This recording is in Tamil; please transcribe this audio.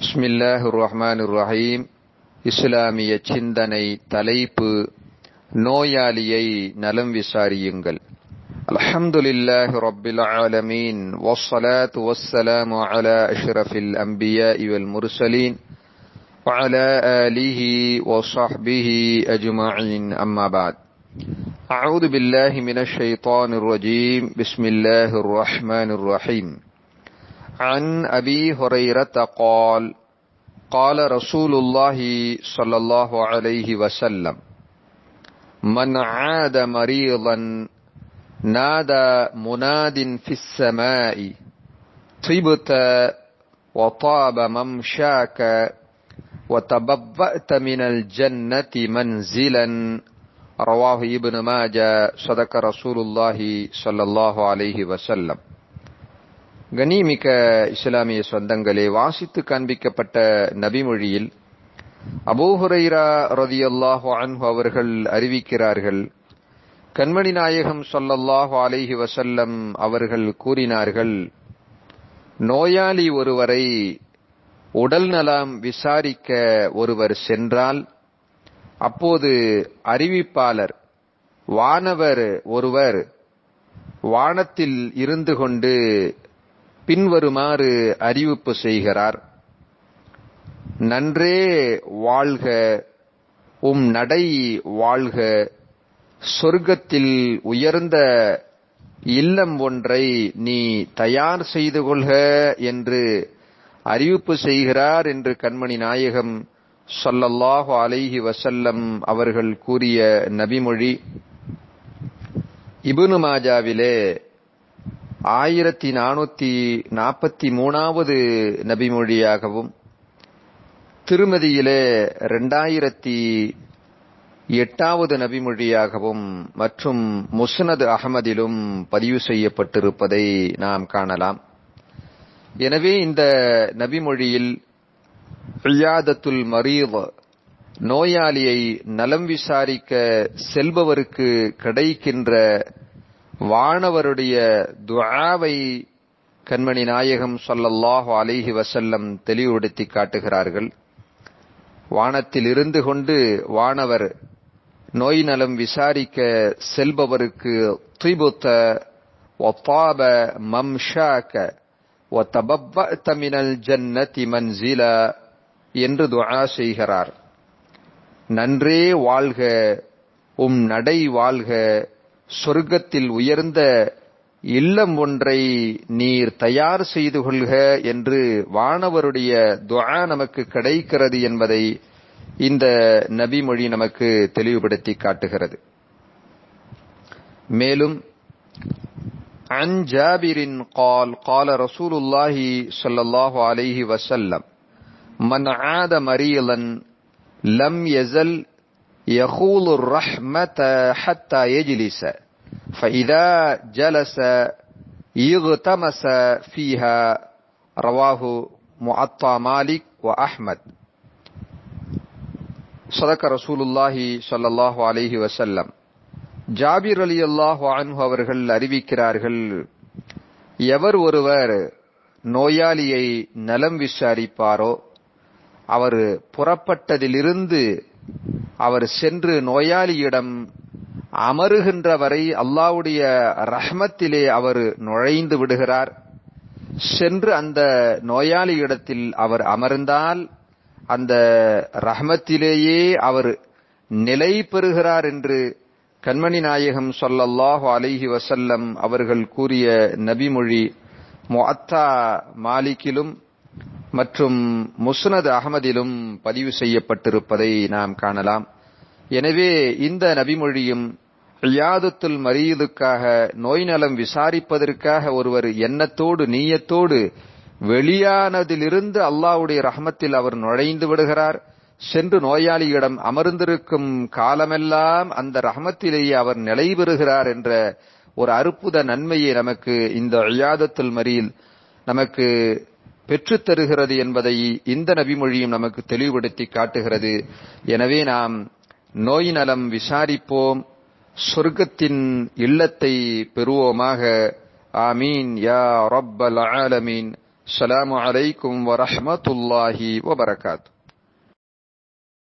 بسم الله الرحمن الرحيم இஸ்லாமிய சிந்தனை தலைப்பு நோயாளியை நலம் விசாரியுங்கள் அல்ஹம்துலில்லாஹி ரப்பில் ஆலமீன் والصلاة والسلام على أشرف الأنبياء والمرسلين وعلى آله وصحبه أجمعين أما بعد أعوذ بالله من الشيطان الرجيم بسم الله الرحمن الرحيم عن أبي هريرة قال قال رسول الله صلى الله عليه وسلم من عاد مريضا نادى مناد في السماء طبت وطاب ممشاك وتبوأت من الجنة منزلا. رواه ابن ماجه صدق رسول الله صلى الله عليه وسلم. கனிமிக்க இஸ்லாமிய சொந்தங்களே வாசித்து காண்பிக்கப்பட்ட நபிமொழியில் அபூஹுரைரா ரதியல்லாஹு அன்ஹு அவர்கள் அறிவிக்கிறார்கள் கண்மணி நாயகம் சொல்லல்லாஹு அலைஹி வசல்லம் அவர்கள் கூறினார்கள் நோயாளி ஒருவரை உடல் நலம் விசாரிக்க ஒருவர் சென்றால் அப்போது அறிவிப்பாளர் வானவர் ஒருவர் வானத்தில் இருந்து கொண்டு பின்வருமாறு அறிவிப்பு செய்கிறார். நன்றே வாழ்க உம் நடை வாழ்க சொர்க்கத்தில் உயர்ந்த இல்லம் ஒன்றை நீ தயார் செய்து கொள்க என்று அறிவிப்பு செய்கிறார் என்று கண்மணி நாயகம் சொல்லல்லாஹு அலைஹி வசல்லம் அவர்கள் கூறிய நபிமொழி. இபுனு மாஜாவிலே ஆயிரத்தி நானூத்தி நாற்பத்தி மூணாவது நபிமொழியாகவும் திருமதியிலே இரண்டாயிரத்தி எட்டாவது நபிமொழியாகவும் மற்றும் முஸ்னது அகமதிலும் பதிவு செய்யப்பட்டிருப்பதை நாம் காணலாம். எனவே இந்த நபிமொழியில் ரியாதத்துல் மரீத் நோயாளியை நலம் விசாரிக்க செல்பவருக்கு கிடைக்கின்ற வானவருடைய துஆவை கண்மணி நாயகம் சொல்லல்லாஹு அலிஹி வசல்லம் தெளிவுபடுத்தி காட்டுகிறார்கள். வானத்தில் இருந்து கொண்டு வானவர் நோய் நலம் விசாரிக்க செல்பவருக்கு துய்புத்த ஒப்பாப மம்ஷாக்க ஒத்தபப்ப தமினல் ஜன்னதி மன்சில என்று துஆ செய்கிறார். நன்றே வாழ்க உம் நடை வாழ்க சொர்க்கத்தில் உயர்ந்த இல்லம் ஒன்றை நீர் தயார் செய்து கொள்க என்று வானவருடைய துஆ நமக்கு கிடைக்கிறது என்பதை இந்த நபிமொழி நமக்கு தெளிவுபடுத்தி காட்டுகிறது மேலும் عن جابر قال قال رسول الله صلى الله عليه وسلم من عاد مريضا لم يزل يخول الرحمة حتى يجلس فإذا جلس يغتمس فيها رواه معطى مالك وأحمد صدق رسول الله صلى الله عليه وسلم ஜாபிர் அலி அல்லாஹ் அன்ஹு அவர்கள் அறிவிக்கிறார்கள் எவர் ஒருவர் நோயாளியை நலம் விசாரிப்பாரோ அவர் புறப்பட்டதிலிருந்து அவர் சென்று நோயாளியிடம் அமருகின்ற வரை அல்லாவுடைய ரஹ்மத்திலே அவர் நுழைந்து விடுகிறார். சென்று அந்த நோயாளியிடத்தில் அவர் அமர்ந்தால் அந்த ரஹ்மத்திலேயே அவர் நிலை பெறுகிறார் என்று கண்மணி நாயகம் சொல்லல்லாஹு அலிஹி வசல்லம் அவர்கள் கூறிய நபிமொழி முஅத்தா மாலிக்கிலும் மற்றும் முஸ்னத் அகமதிலும் பதிவு செய்யப்பட்டிருப்பதை நாம் காணலாம். எனவே இந்த நபிமொழியும் ரியாதத்துல் மரீதுக்காக நோய் நலம் விசாரிப்பதற்காக ஒருவர் எண்ணத்தோடு நீயத்தோடு வெளியானதிலிருந்து அல்லாவுடைய ரஹமத்தில் அவர் நுழைந்து விடுகிறார். சென்று நோயாளியிடம் அமர்ந்திருக்கும் காலமெல்லாம் அந்த ரஹமத்திலேயே அவர் நிலை பெறுகிறார் என்ற ஒரு அற்புத நன்மையை நமக்கு இந்த அழியாதத்துல் மறியில் நமக்கு பெற்றுத் தருகிறது என்பதை இந்த நபிமொழியும் நமக்கு தெளிவுபடுத்தி காட்டுகிறது. எனவே நாம் நோய் நலம் விசாரிப்போம் சொர்க்கத்தின் இல்லத்தை பெறுவோமாக ஆமீன் யா ரப்பல் ஆலமீன் அஸ்ஸலாமு அலைக்கும் வரஹ்மத்துல்லாஹி வபரகாத்து